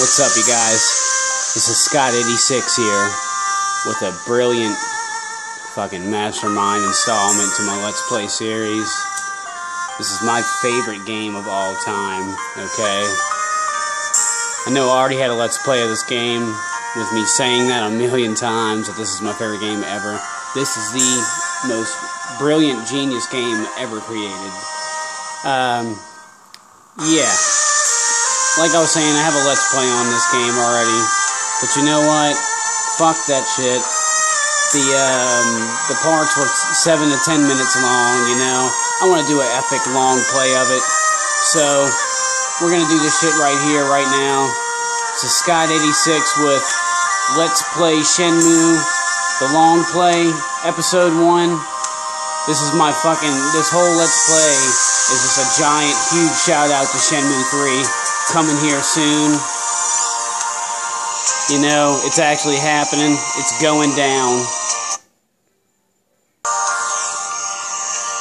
What's up, you guys? This is Scott86 here with a brilliant fucking mastermind installment to my Let's Play series. This is my favorite game of all time, okay? I know I already had a Let's Play of this game with me saying that a million times that this is my favorite game ever. This is the most brilliant genius game ever created. Um, yeah like I was saying, I have a Let's Play on this game already. But you know what? Fuck that shit. The, um, the parts were 7 to 10 minutes long, you know? I want to do an epic long play of it. So, we're going to do this shit right here, right now. It's a Scott86 with Let's Play Shenmue, the long play, episode 1. This is my fucking, this whole Let's Play is just a giant, huge shout out to Shenmue 3 coming here soon. You know, it's actually happening. It's going down.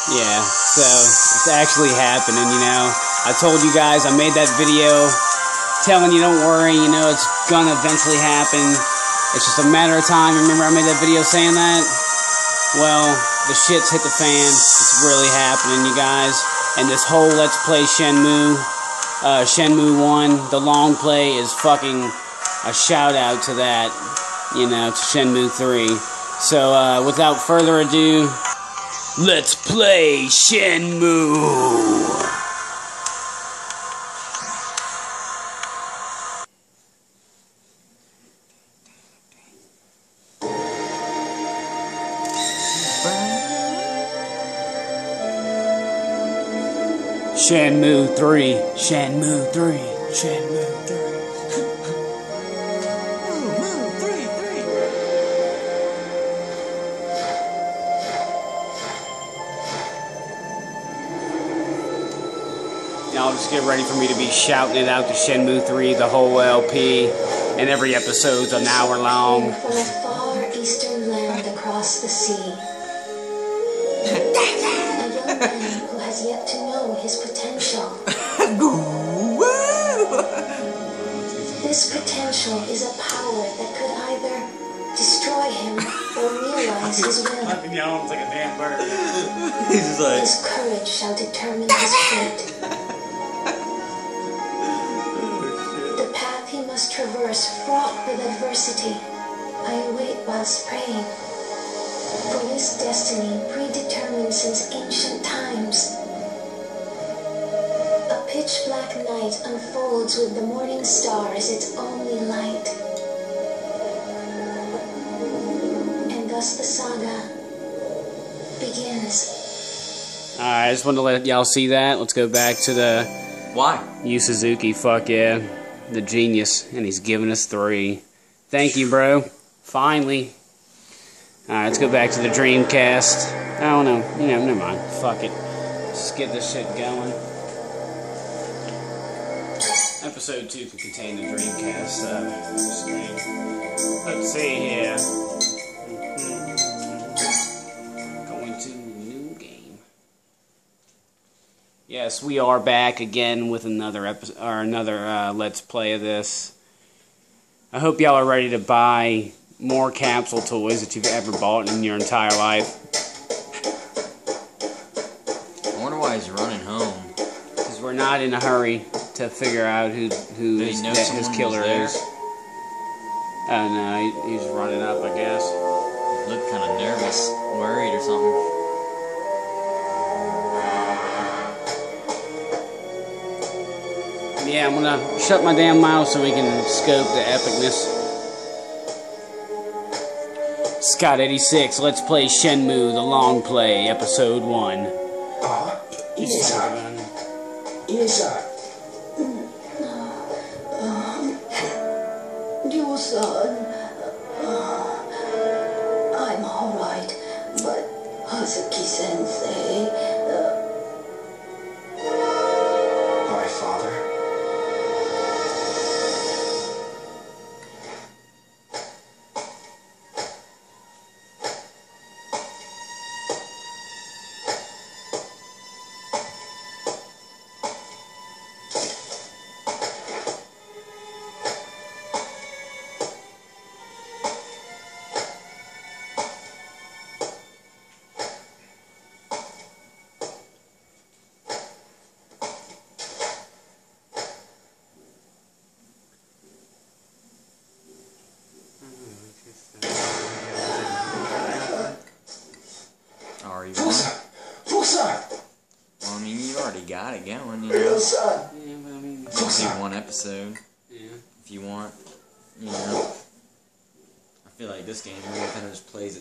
Yeah, so it's actually happening, you know. I told you guys, I made that video telling you don't worry, you know, it's gonna eventually happen. It's just a matter of time. Remember I made that video saying that? Well, the shit's hit the fan. It's really happening, you guys. And this whole Let's Play Shenmue uh, Shenmue 1, the long play is fucking a shout out to that, you know, to Shenmue 3. So, uh, without further ado, let's play Shenmue! Shenmue 3, Shenmue 3, Shenmue 3. Y'all just get ready for me to be shouting it out to Shenmue 3, the whole LP, and every episode's an hour long. From a far eastern land across the sea. Has yet to know his potential. This potential is a power that could either destroy him or realize his will. Fucking yawns like a damn bird. He's just like, His courage shall determine his fate. The path he must traverse, fraught with adversity, I await whilst praying. For this destiny predetermined since ancient times. A pitch black night unfolds with the morning star as its only light. And thus the saga begins. Alright, I just wanted to let y'all see that. Let's go back to the why? Yu Suzuki, fuck yeah. The genius. And he's giving us three. Thank you, bro. Finally. Alright, let's go back to the Dreamcast. I don't know. You know, never mind. Fuck it. Let's get this shit going. Episode 2 can contain the Dreamcast uh. Let's see here. Mhm. Going to new game. Yes, we are back again with another episode or another uh, let's play of this. I hope y'all are ready to buy more capsule toys that you've ever bought in your entire life. Not in a hurry to figure out who who his, know that someone his killer is. Oh no, he, he's running up, I guess. Looked kind of nervous, worried or something. Yeah, I'm gonna shut my damn mouth so we can scope the epicness. Scott 86, let's play Shenmue, the long play, episode 1. Ah, Isa, Isa, Ryo-san, uh, I'm alright, but Hazuki-sensei,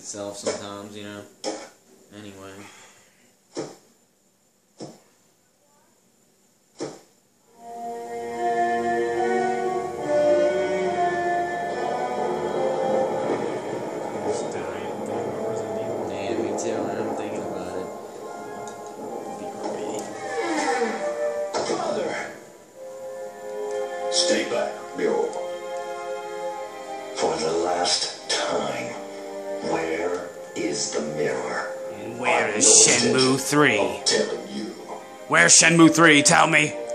itself sometimes, you know. Shenmue 3? Tell me.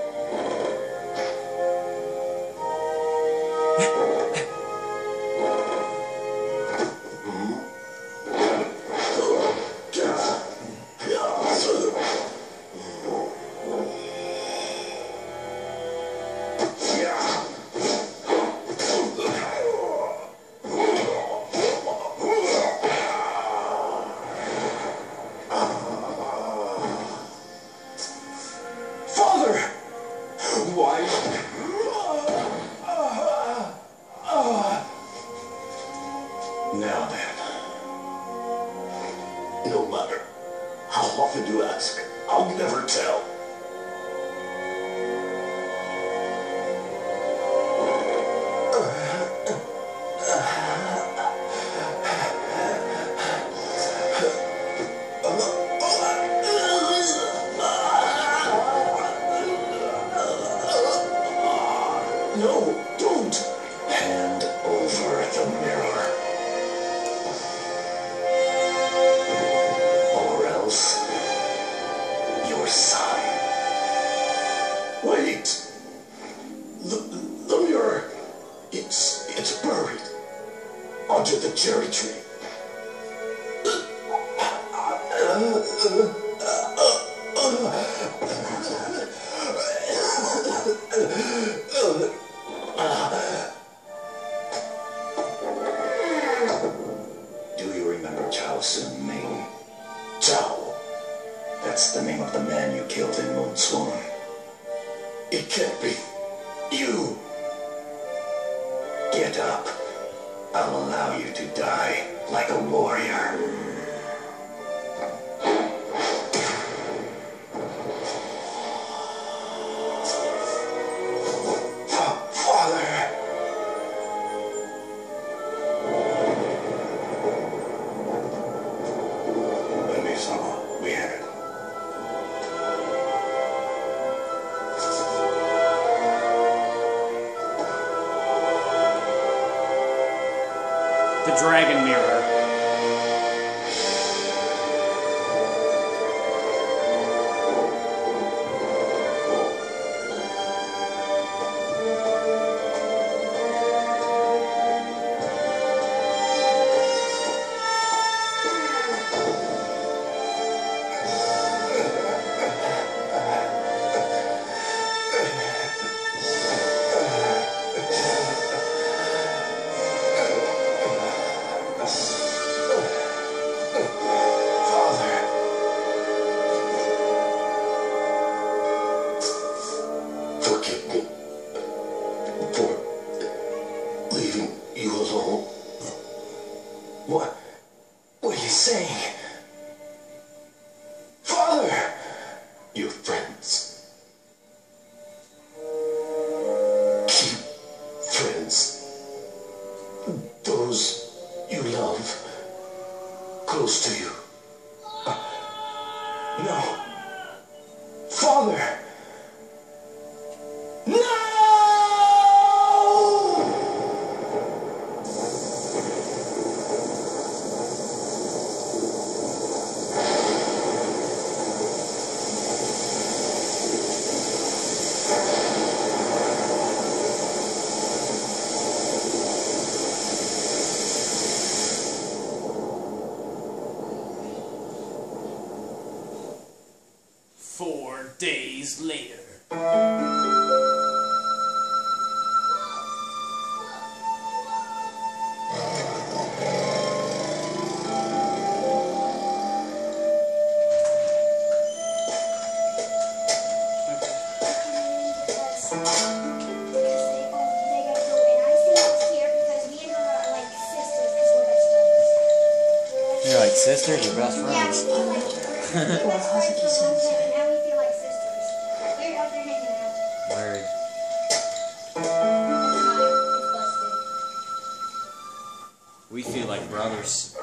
We feel like brothers.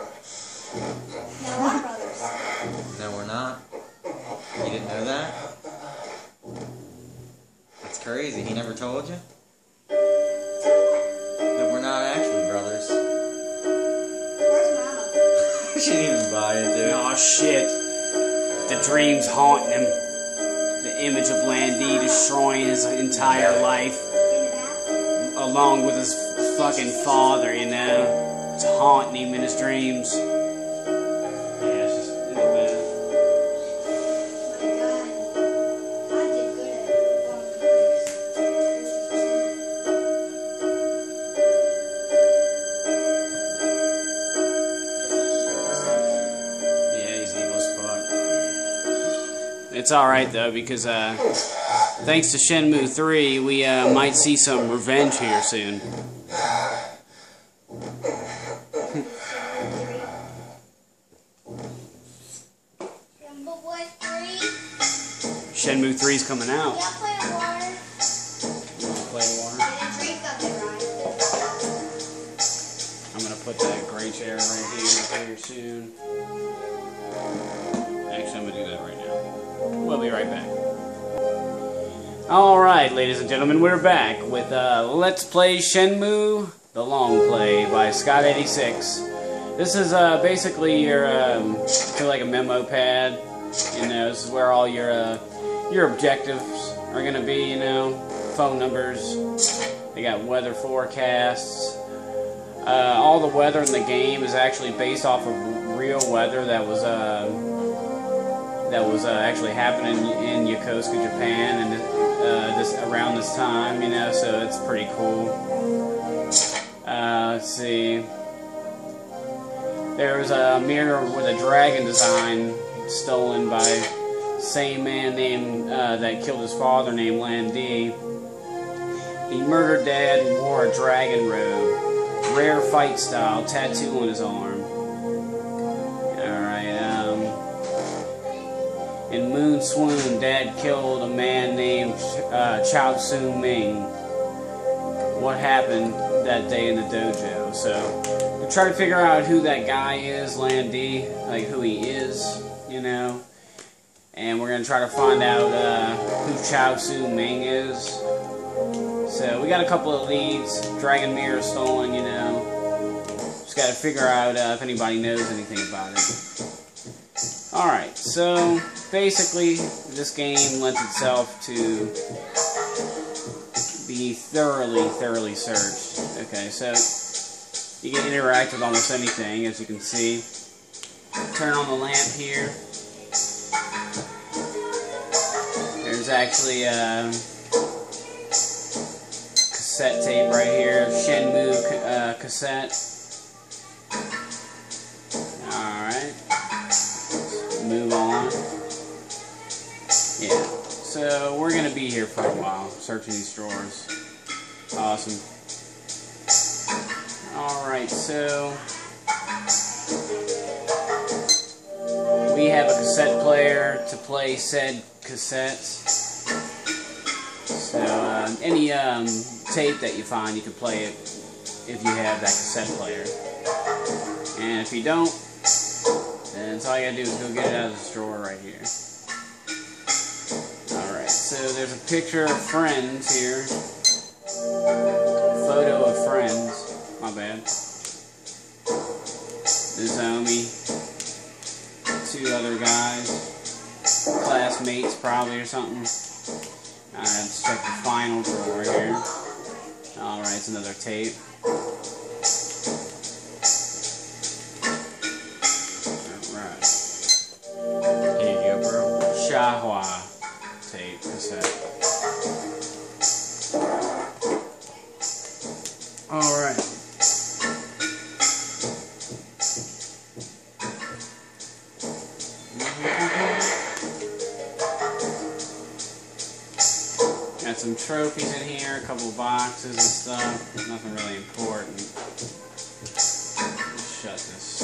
Now we're brothers. No, we're not. You didn't know that? That's crazy. He never told you? That we're not actually brothers. Where's Mama? she didn't even buy it, dude. Oh shit. The dreams haunting him. The image of Lan Di destroying his entire life, In the bathroom? along with his fucking father, you know? Haunting him in his dreams. Yeah, it's just in the bath. My God. I did good at Yeah, he's evil as fuck. It's alright though, because uh, thanks to Shenmue 3, we uh, might see some revenge here soon. It, Ryan. I'm gonna put that gray chair right here, here soon. Actually, I'm gonna do that right now. We'll be right back. Alright, ladies and gentlemen, we're back with uh, Let's Play Shenmue, the long play by Scott86. This is uh, basically your, um, feel like a memo pad. You know, this is where all your, uh, your objectives are gonna be, you know, phone numbers. They got weather forecasts. Uh, all the weather in the game is actually based off of real weather that was uh, that was uh, actually happening in Yokosuka, Japan, and uh, this around this time. You know, so it's pretty cool. Uh, let's see. There was a mirror with a dragon design stolen by same man named uh, that killed his father named Lan Di. He murdered dad and wore a dragon robe rare fight style tattoo on his arm. Alright, um. In Moon Swoon, Dad killed a man named uh, Chao Su Ming. What happened that day in the dojo? So, we try to figure out who that guy is, Lan Di, like who he is, you know. And we're gonna try to find out uh, who Chao Su Ming is. So we got a couple of leads. Dragon Mirror stolen, you know. Just got to figure out uh, if anybody knows anything about it. Alright, so basically this game lends itself to be thoroughly, thoroughly searched. Okay, so you can interact with almost anything, as you can see. Turn on the lamp here. Actually um, cassette tape right here, Shenmue uh, cassette. Alright. Move on. Yeah. So we're gonna be here for a while, searching these drawers. Awesome. Alright, so we have a cassette player to play said cassettes. So uh, any um, tape that you find, you can play it if you have that cassette player. And if you don't, then all you gotta do is go get it out of this drawer right here. Alright, so there's a picture of friends here. Photo of friends. My bad. Nozomi. Two other guys. Classmates probably or something. Alright, let's check the final drawer here. Alright, it's another tape. Trophies in here, a couple boxes and stuff. Nothing really important. Shut this.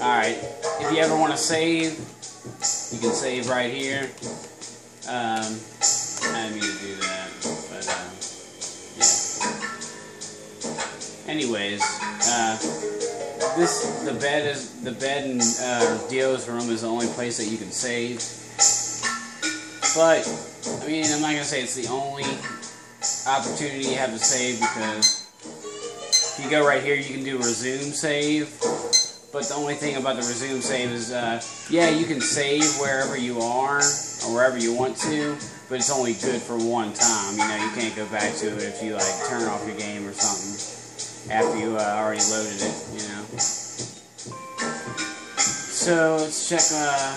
Alright, if you ever want to save, you can save right here. Um, I didn't mean to do that, but um, yeah. Anyways, uh, this the bed is the bed in uh, Dio's room is the only place that you can save. But I mean, I'm not gonna say it's the only opportunity you have to save because if you go right here, you can do resume save. But the only thing about the resume save is, uh, yeah, you can save wherever you are or wherever you want to, but it's only good for one time. You know, you can't go back to it if you like turn off your game or something after you uh, already loaded it. You know. So let's check uh,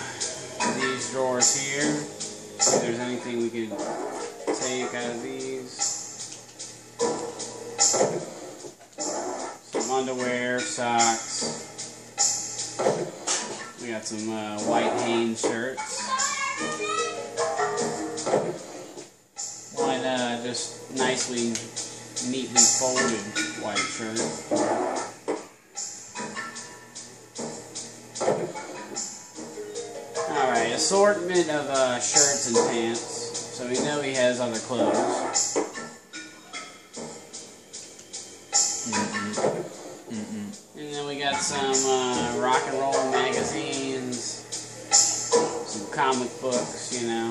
these drawers here. If there's anything we can take out of these. Some underwear, socks. We got some uh, white Hanes shirts. One uh, just nicely, neatly folded white shirt. Assortment of uh, shirts and pants. So we know he has other clothes. And then we got some uh, rock and roll magazines, some comic books, you know.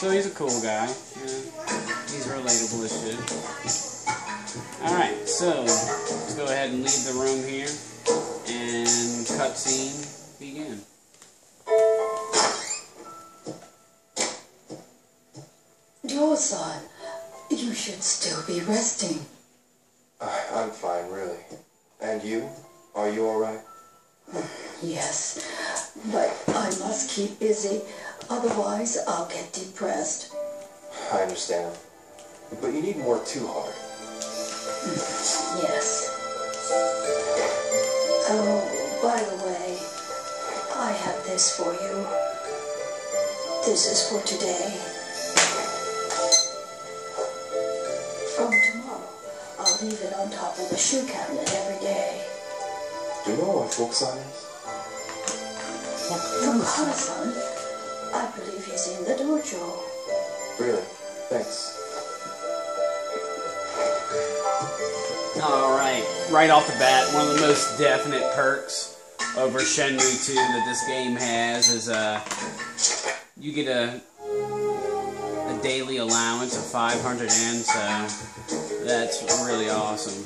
So he's a cool guy. Know. He's relatable as shit. Alright, so let's go ahead and leave the room here and cutscene begin. Joe-san, you should still be resting. Uh, I'm fine, really. And you? Are you alright? Yes, but I must keep busy, otherwise I'll get depressed. I understand. But you needn't work too hard. Yes. Oh, by the way, I have this for you. This is for today. From tomorrow, I'll leave it on top of the shoe cabinet every day. Do you know what Fukusan is? Fukahara-san, I believe he's in the dojo. Really? Thanks. Alright, right off the bat, one of the most definite perks over Shenmue 2 that this game has is uh, you get a, a daily allowance of 500 yen, so that's really awesome.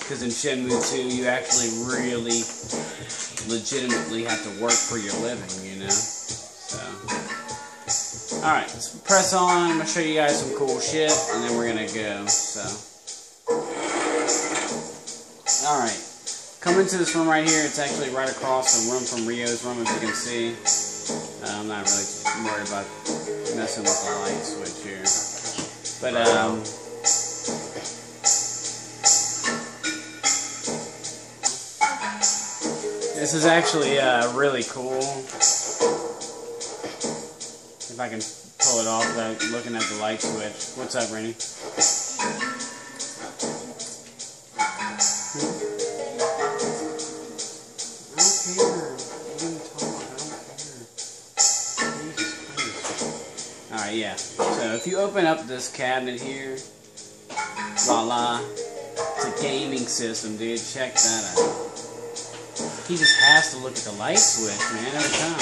Because in Shenmue 2, you actually really legitimately have to work for your living, you know? So. Alright, let's press on. I'm going to show you guys some cool shit, and then we're going to go, so. Come into this room right here. It's actually right across the room from Ryo's room, as you can see. Uh, I'm not really worried about messing with the light switch here. But, um... This is actually uh, really cool. If I can pull it off without looking at the light switch. What's up, Rennie? Yeah. So if you open up this cabinet here, voila. It's a gaming system, dude. Check that out. He just has to look at the light switch, man, every time.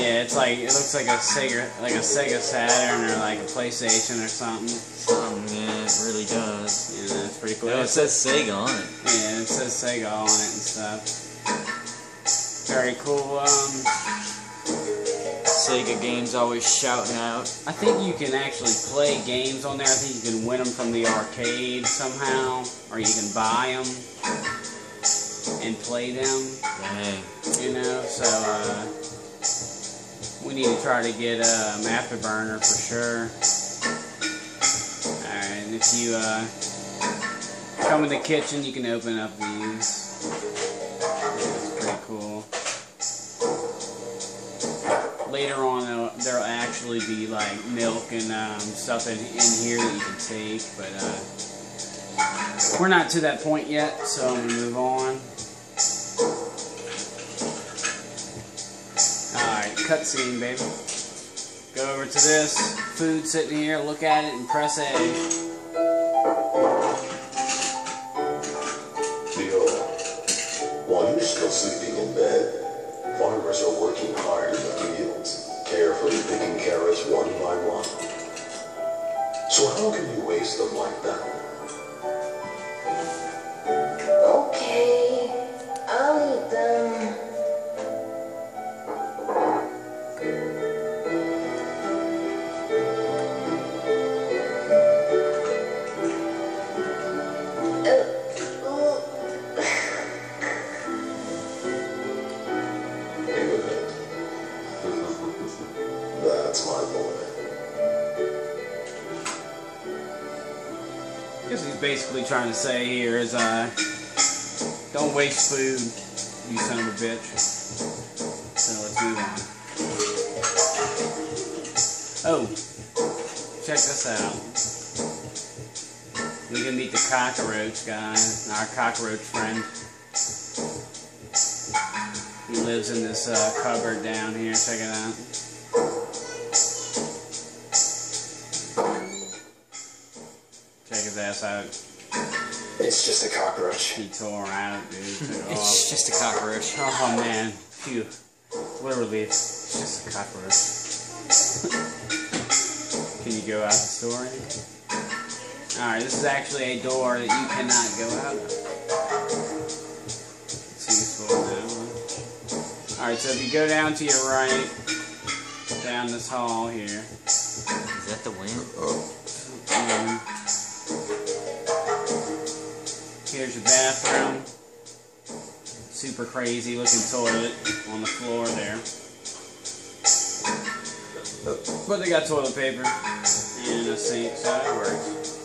yeah, it's like it looks like a Sega, like a Sega Saturn or like a PlayStation or something. Something, yeah, it really does. Yeah, it's pretty cool. No, it says Sega on it. Yeah, it says Sega on it and stuff. Very cool. Um, Sega games always shouting out. I think you can actually play games on there. I think you can win them from the arcade somehow, or you can buy them and play them. Dang. You know, so uh, we need to try to get a um, Afterburner for sure. Alright, and if you uh, come in the kitchen, you can open up these. Later on, there'll, actually be like milk and um, stuff in, in here that you can take, but uh, We're not to that point yet, so I'm gonna move on. Alright, cutscene, baby. Go over to this. Food sitting here, look at it, and press A. them like that? Basically trying to say here is, uh, don't waste food, you son of a bitch. So let's move on. Oh, check this out. We can meet the cockroach guy, our cockroach friend. He lives in this uh, cupboard down here. Check it out. Check his ass out. It's just a cockroach. He tore out, dude. Took It's off. just a cockroach. Oh man, phew. What a relief. It's just a cockroach. Can you go out the story? Alright, this is actually a door that you cannot go out of. It's useful now. Alright, so if you go down to your right, down this hall here, Is that the wind? Here's your bathroom. Super crazy looking toilet on the floor there. But they got toilet paper and a sink, so it works.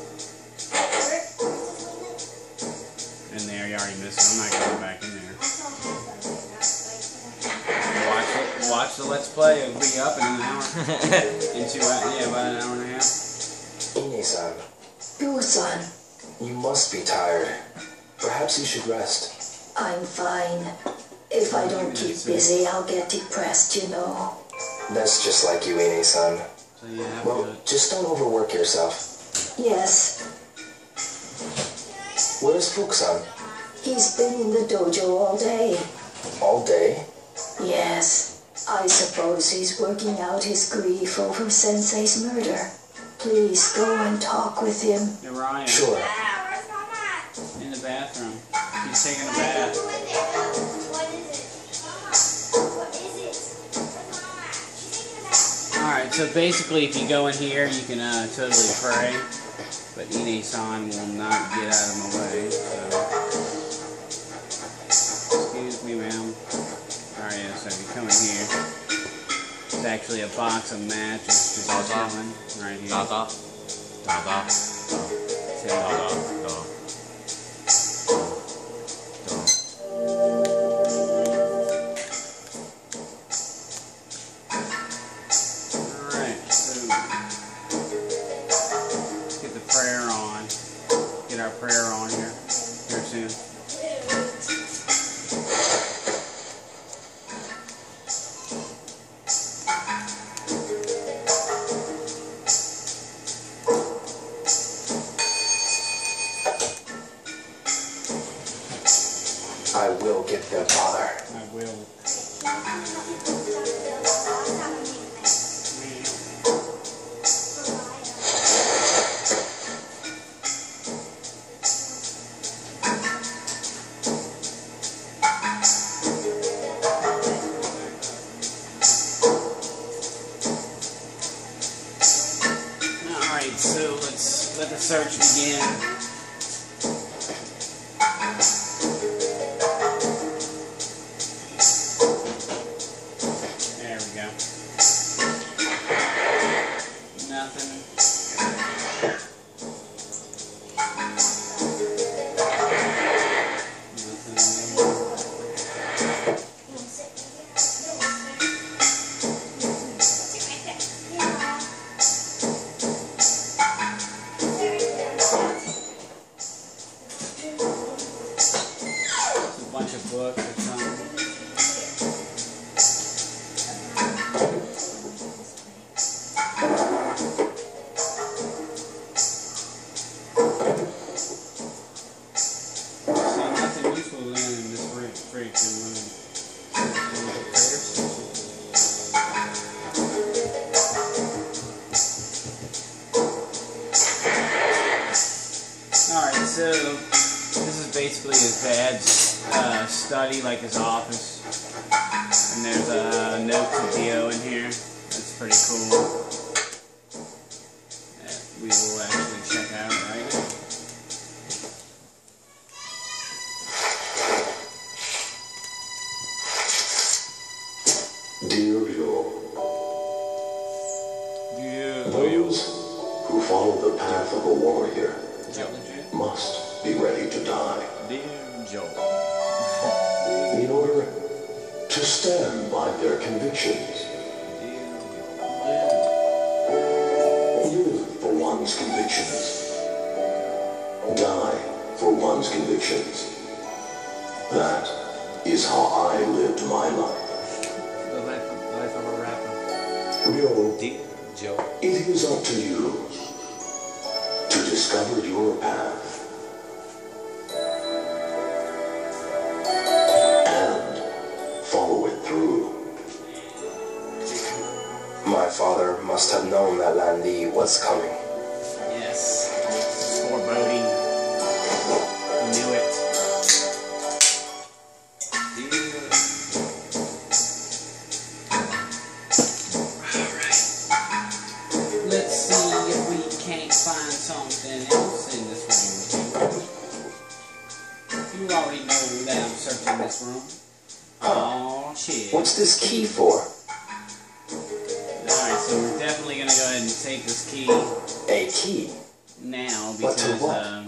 And there, you already missed it. I'm not going back in there. Watch it. Watch the Let's Play. It'll be up in an hour. In two hours. Yeah, about an hour and a half. Ine-san, Yo-san, you must be tired. Perhaps you should rest. I'm fine. If I don't keep busy, I'll get depressed, you know. That's just like you, Ine-san. So you Well, to. just don't overwork yourself. Yes, Where's Fukusan? he's been in the dojo all day. All day? Yes, I suppose he's working out his grief over Sensei's murder. Please go and talk with him. Uriah Sure. Where's Mama? in the bathroom. He's taking a bath. What is it? What is it? Where's Mama? She's taking a bath. Alright, so basically, if you go in here, you can uh, totally pray. But Ine-san will not get out of my way, so. Excuse me, ma'am. Alright, yeah, so if you come in here, it's actually a box of matches just chilling right here. You already know that I'm searching this room. Oh shit. What's this key for? Alright, so we're definitely gonna go ahead and take this key. A key? Now, because um,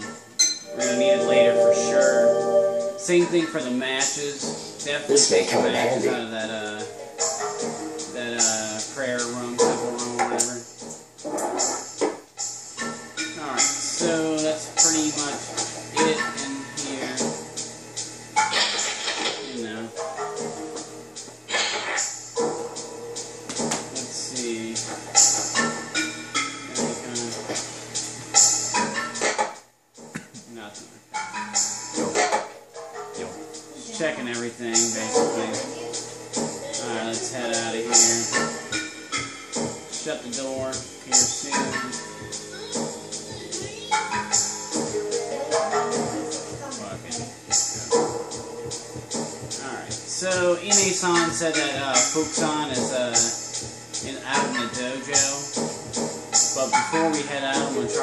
we're gonna need it later for sure. Same thing for the matches. Definitely this may come in handy. Out of that, uh, that uh, prayer room.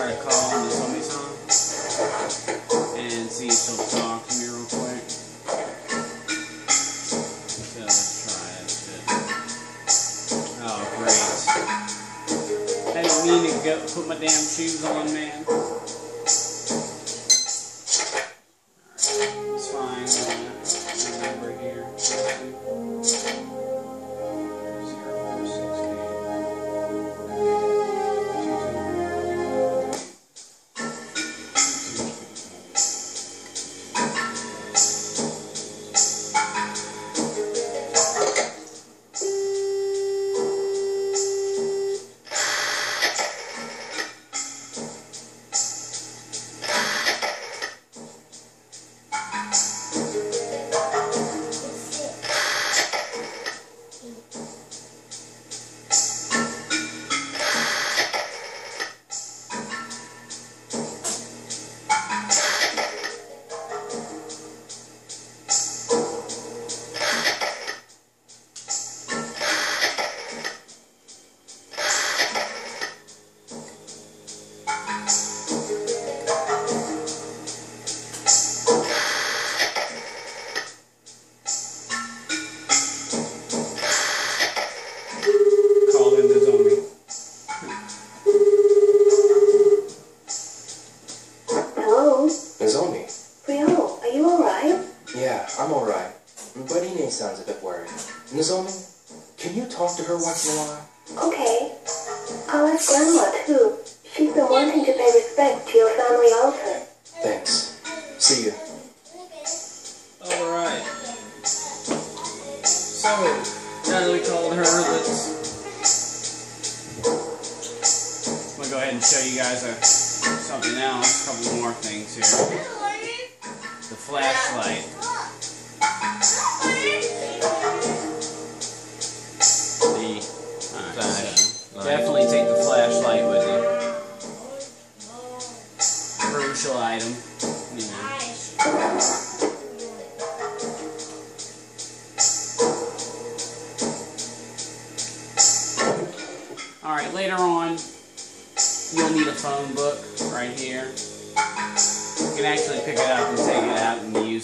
to call this somebody's home and see if he'll talk to me real quick. So let's try it. Oh, great. I didn't mean to go, put my damn shoes on, man.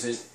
It.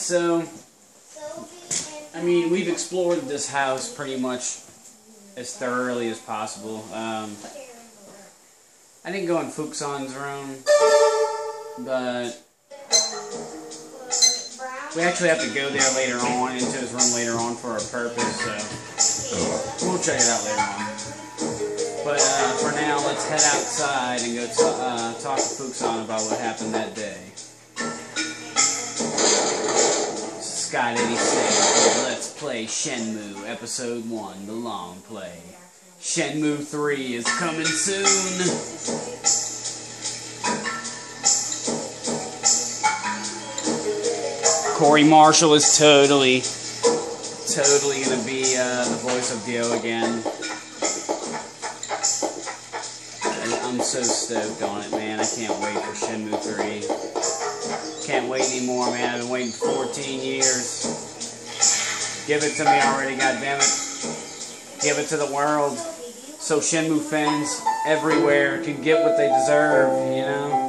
So, I mean, we've explored this house pretty much as thoroughly as possible. Um, I didn't go in Fuku-san's room, but we actually have to go there later on, into his room later on for a purpose, so we'll check it out later on. But uh, for now, let's head outside and go uh, talk to Fuxon about what happened that day. Scott 86. Let's play Shenmue, Episode 1, the long play. Shenmue 3 is coming soon. Corey Marshall is totally, totally gonna be uh, the voice of Ryo again. I'm so stoked on it, man. I can't wait for Shenmue 3. Can't wait anymore, man. I've been waiting 14 years. Give it to me already, goddammit. Give it to the world. So Shenmue fans everywhere can get what they deserve, you know?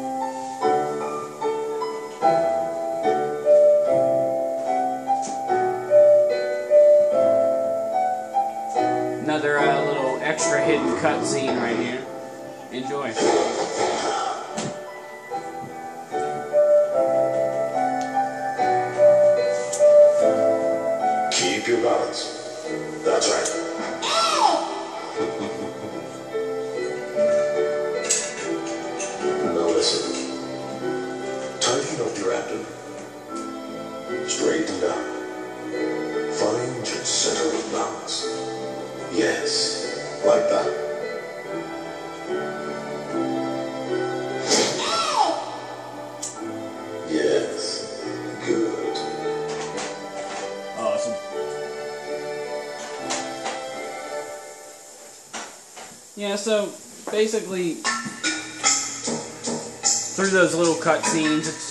Another uh, little extra hidden cutscene right here. Enjoy.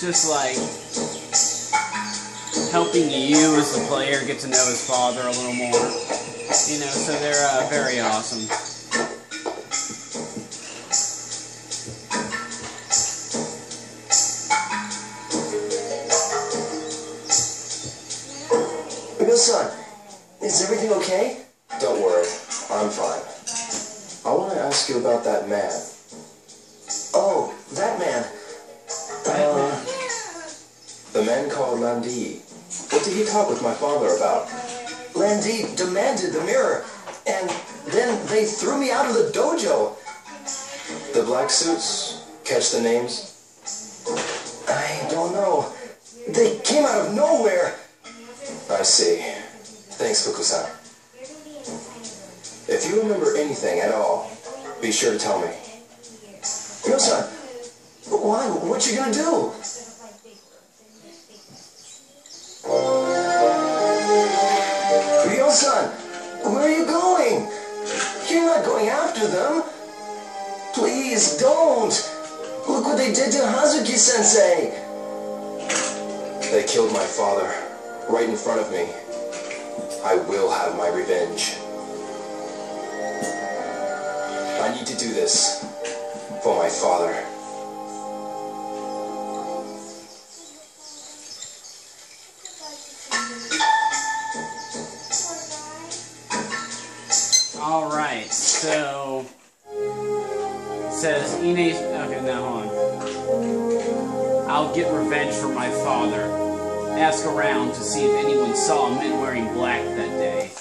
Just like helping you as the player get to know his father a little more. You know, so they're uh, very awesome. Suits, catch the names? I don't know. They came out of nowhere. I see. Thanks, Fukusan. If you remember anything at all, be sure to tell me. Ryo-san, why? What you gonna do? They did to Hazuki-sensei. They killed my father right in front of me. I will have my revenge. I need to do this for my father. Alright, so. It says Ine. Get revenge for my father. Ask around to see if anyone saw men wearing black that day.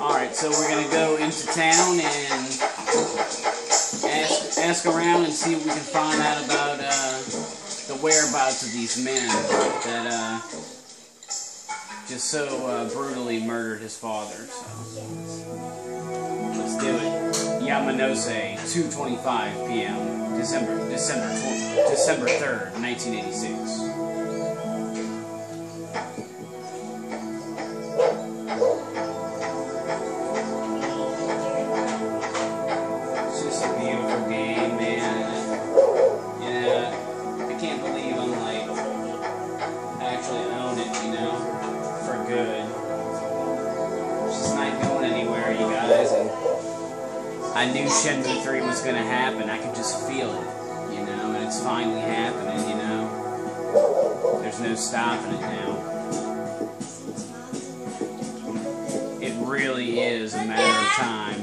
Alright, so we're gonna go into town and ask, ask around and see if we can find out about uh, the whereabouts of these men that uh, just so uh, brutally murdered his father. So let's do it. Yamanose, 2:25 p.m. December December tw- December 3rd, 1986. It's just a beautiful game, man. Yeah, I can't believe I'm like actually it, you know, for good. It's just not going anywhere, you guys. I knew Shenmue 3 was gonna happen. I could just feel it, it's finally happening, you know. There's no stopping it now. It really is a matter of time,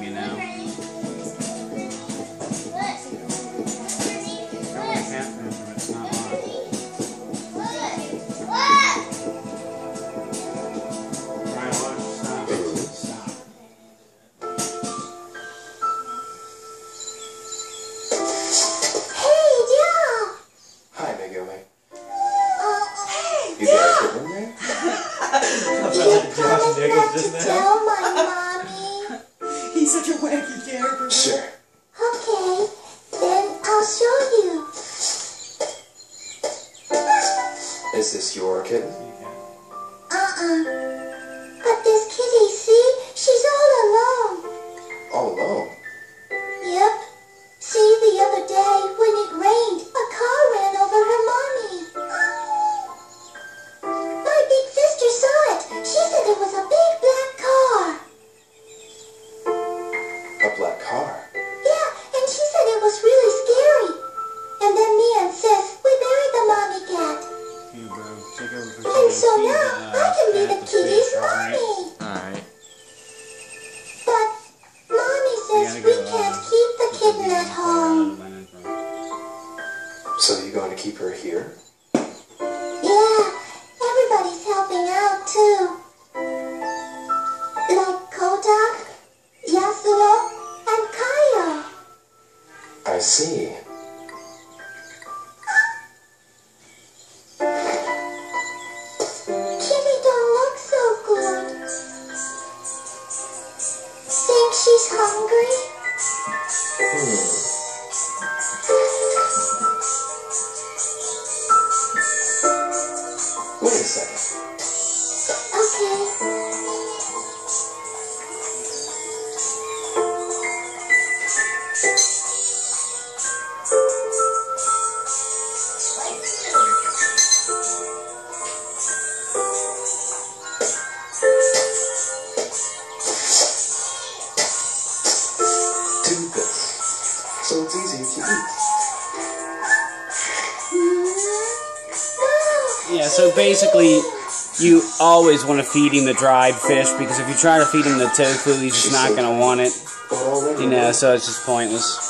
always want to feed him the dried fish because if you try to feed him the tofu, he's just not going to want it. You know, so it's just pointless.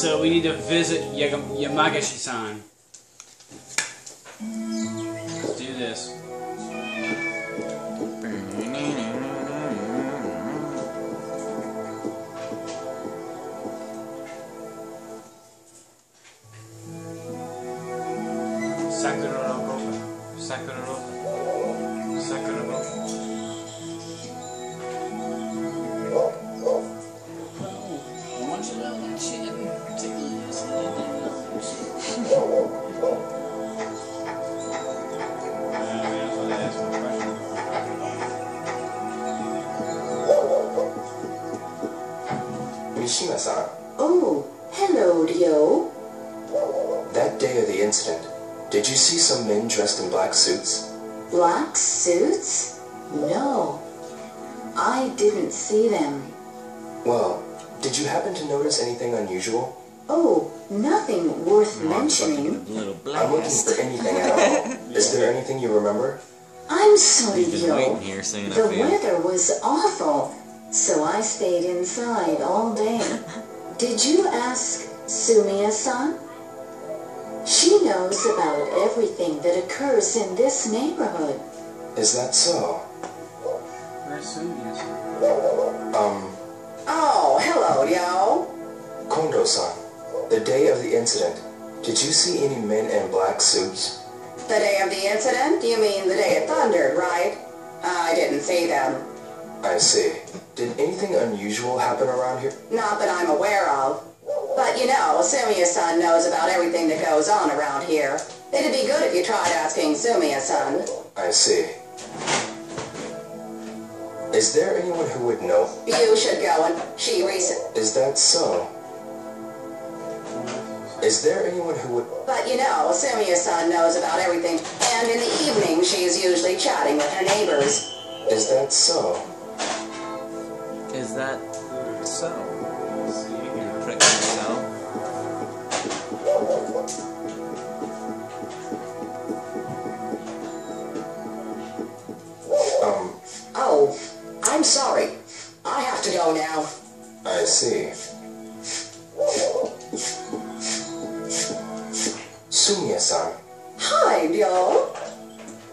So we need to visit Yamagishi-san. See them. I see. Did anything unusual happen around here? Not that I'm aware of. But you know, Sumiya-san knows about everything that goes on around here. It'd be good if you tried asking Sumiya-san. I see. Is there anyone who would know? You should go and she recent. Is that so? Is there anyone who would... But you know, Sumiya-san knows about everything. And in the evening, she is usually chatting with her neighbors. Is that so? Is that so? Let's see here. Prick yourself. Um, Oh, I'm sorry. I have to go now. I see. Sumiya-san, Hi, yo.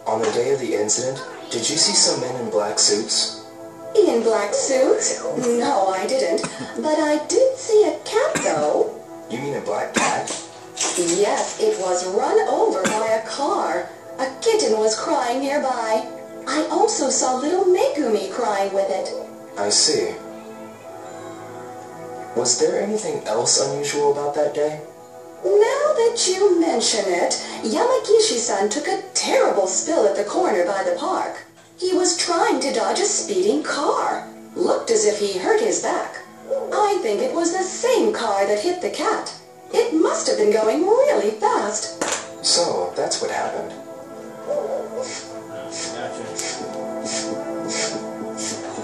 on the day of the incident, did you see some men in black suits? In black suits? No, I didn't. But I did see a cat, though. You mean a black cat? Yes, it was run over by a car. A kitten was crying nearby. I also saw little Megumi crying with it. I see. Was there anything else unusual about that day? Now that you mention it, Yamagishi-san took a terrible spill at the corner by the park. He was trying to dodge a speeding car. Looked as if he hurt his back. I think it was the same car that hit the cat. It must have been going really fast. So, that's what happened.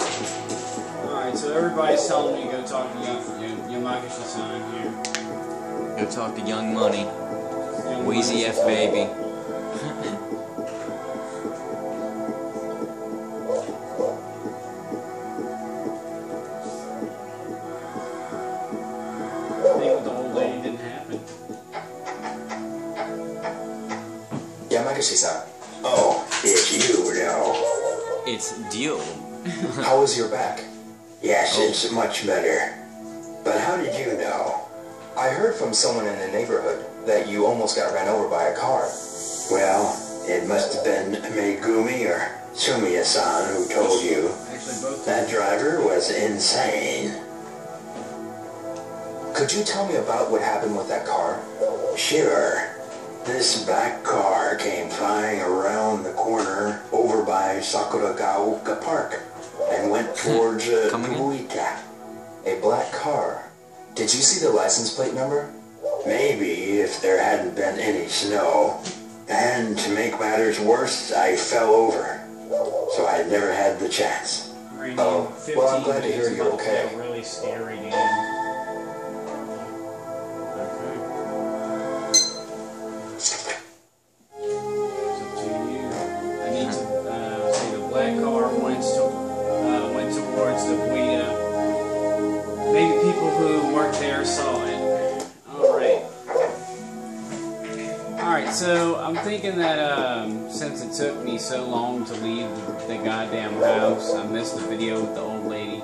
Alright, so everybody's telling me to go talk to Yam- Yam- Yamagishi-san here. Go talk to Young Money. Young Wheezy F baby. Your back? Yes, oh. it's much better. But how did you know? I heard from someone in the neighborhood that you almost got ran over by a car. Well, it must have been Megumi or Sumiya-san who told you. That driver was insane. Could you tell me about what happened with that car? Sure. This black car came flying around the corner over by Sakuragaoka Park and went towards uh, Come? Kuita. A black car. Did you see the license plate number? Maybe if there hadn't been any snow. And to make matters worse, I fell over. So I never had the chance. Randy, Oh, well, I'm glad to hear you're about that okay. Really scary game. So long to leave the goddamn house, I missed the video with the old lady.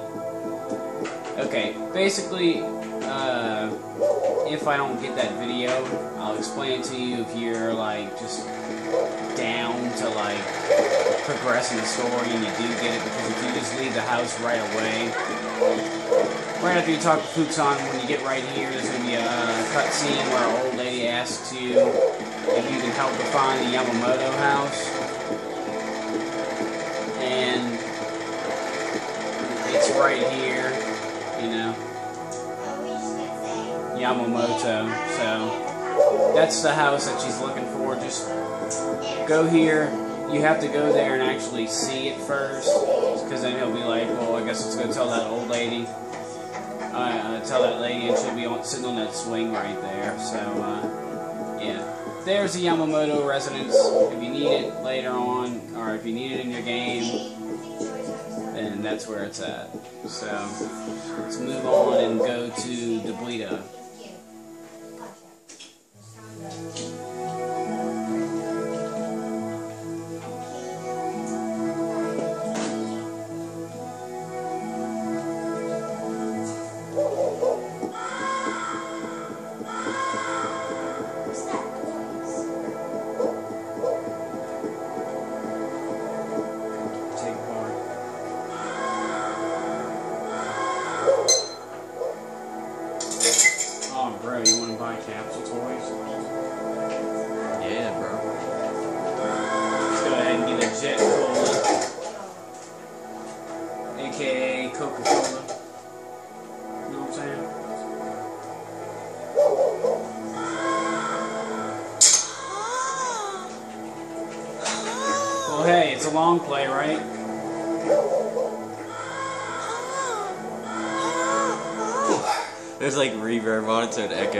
Okay, basically, uh, if I don't get that video. I'll explain it to you if you're like just down to like progressing the story and you do get it because if you just leave the house right away, right after you talk to Futon, when you get right here, there's gonna be a cutscene where an old lady asks you if you can help her find the Yamamoto house. Right here, you know. Yamamoto. So that's the house that she's looking for. Just go here. You have to go there and actually see it first, because then he'll be like, "Well, I guess let's go tell that old lady." Uh, uh, tell that lady, and she'll be on, sitting on that swing right there. So, uh, yeah, there's the Yamamoto residence. If you need it later on, or if you need it in your game, then that's where it's at. So, let's move on and go to Dobuita.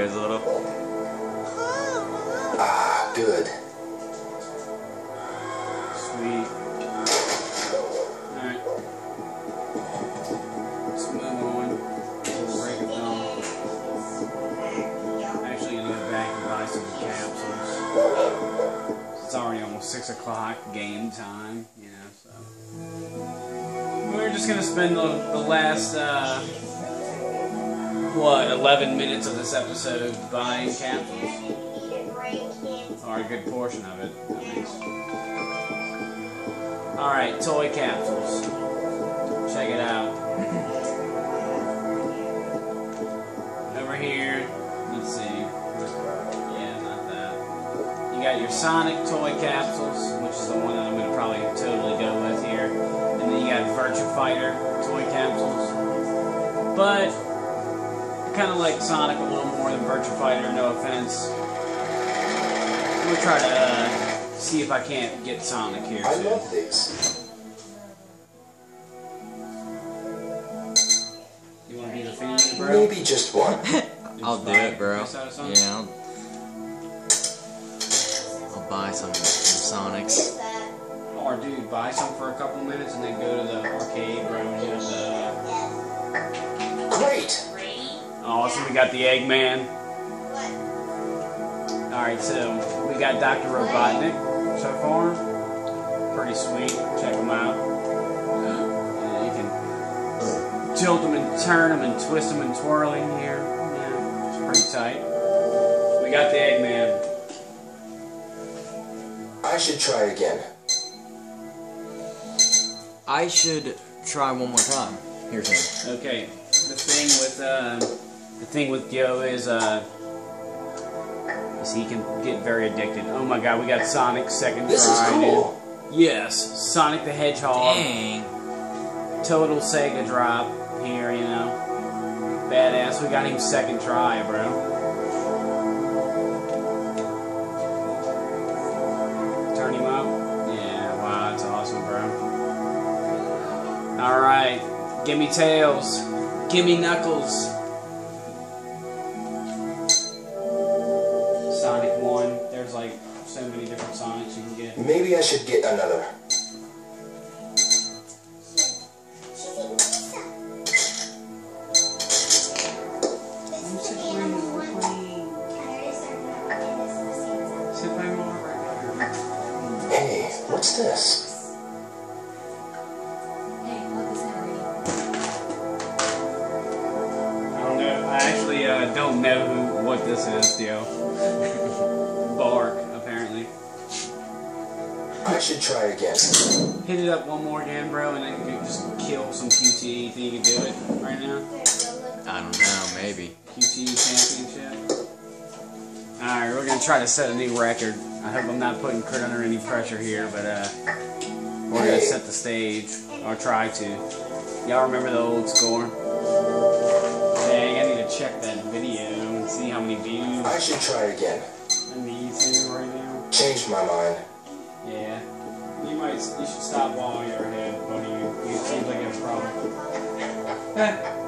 It so it echoes a little. Ah, good. Sweet. Alright. Let's move on. We'll break it down. Actually, gonna go back and buy some capsules. It's already almost 6 o'clock game time, you know, so. We're just gonna spend the, the last, uh, what, 11 minutes of this episode buying capsules. Or a good portion of it. Alright, toy capsules. Check it out. Over here, let's see. Yeah, not that. You got your Sonic toy capsules, which is the one that I'm going to probably totally go with here. And then you got Virtua Fighter toy capsules. But, kind of like Sonic a little more than Virtua Fighter, no offense. I'm gonna try to uh, see if I can't get Sonic here I too. love these. You want to be the fiend, bro? Maybe just one. I'll do it, bro. Yes, that song? Yeah, I'll, I'll buy some, some Sonics. Or dude, buy some for a couple minutes and then go to the arcade, bro. And get the Great. Awesome. We got the Eggman. All right, so we got Dr. Robotnik so far. Pretty sweet. Check him out. Yeah, you can tilt him and turn him and twist him and twirl him here. Yeah, it's pretty tight. We got the Eggman. I should try again. I should try one more time. Here's him. Okay, the thing with uh, the thing with Yo is uh, is he can get very addicted. Oh my God, we got Sonic second This is try. cool. dude. Yes, Sonic the Hedgehog, Dang. total Sega drop here. You know, badass. We got him second try, bro. Turn him up. Yeah, wow, that's awesome, bro. All right, give me tails, give me knuckles. I set a new record. I hope I'm not putting Kurt under any pressure here, but uh, we're gonna set the stage, or try to. Y'all remember the old score? Dang, I need to check that video and see how many views I should try again. on the YouTube right now. Changed my mind. Yeah. You might, you should stop while you're ahead, buddy. You, you seem like you have a problem.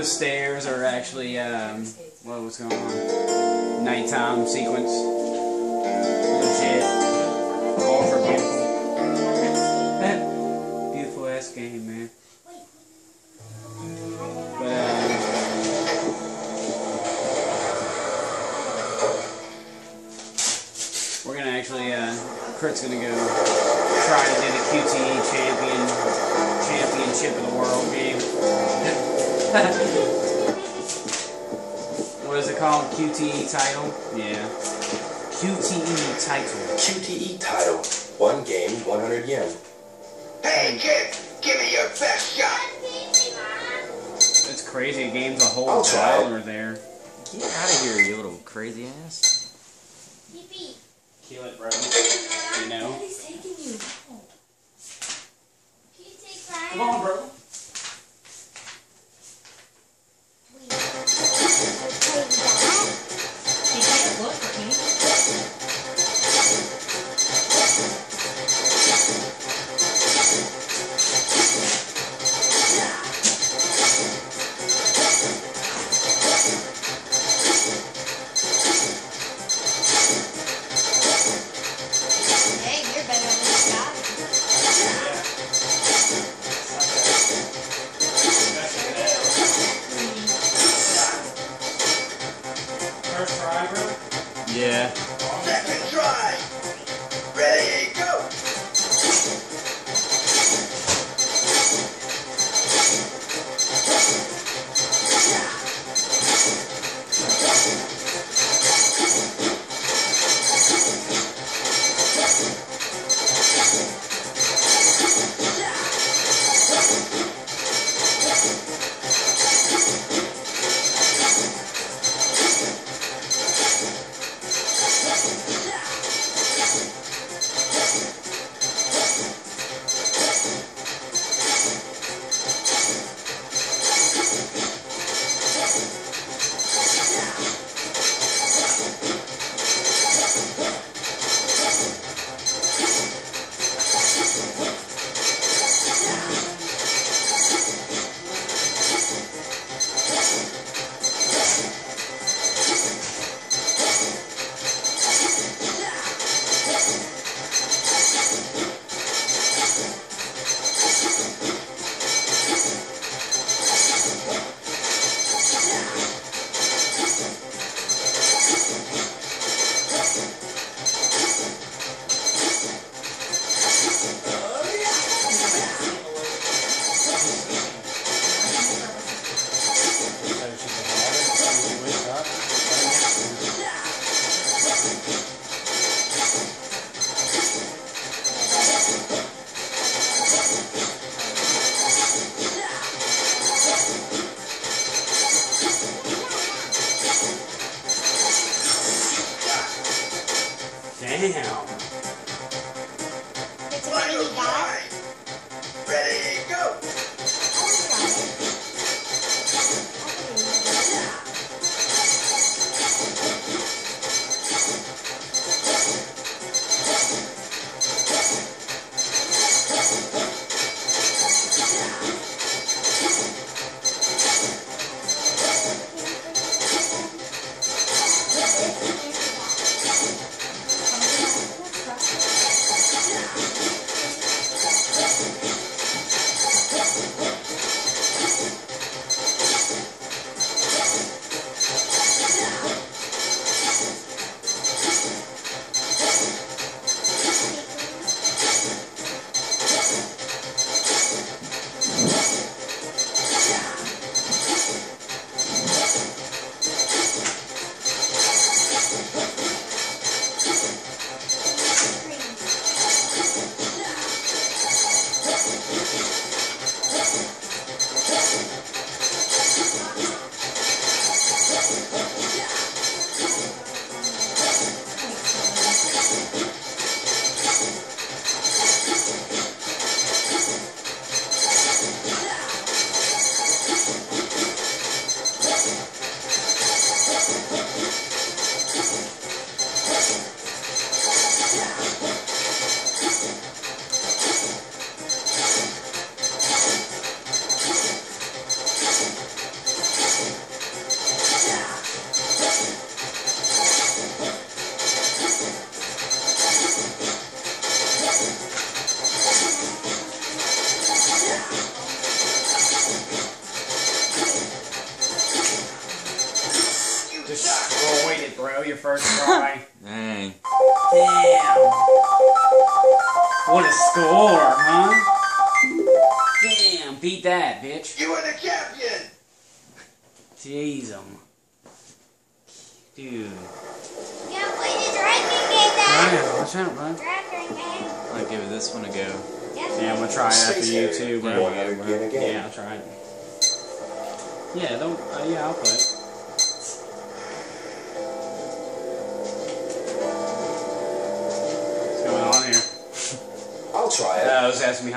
Those stairs are actually um, what was going on? Nighttime sequence. Title. QTE title. One game, 100 yen.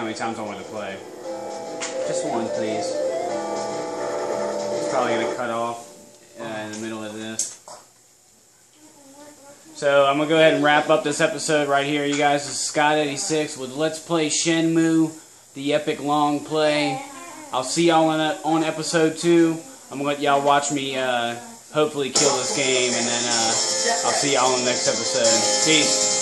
How many times I wanted to play. Just one, please. It's probably gonna cut off uh, in the middle of this. So I'm gonna go ahead and wrap up this episode right here, you guys. This is Scott86 with Let's Play Shenmue, the epic long play. I'll see y'all on on episode two. I'm gonna let y'all watch me uh, hopefully kill this game, and then uh, I'll see y'all on the next episode. Peace.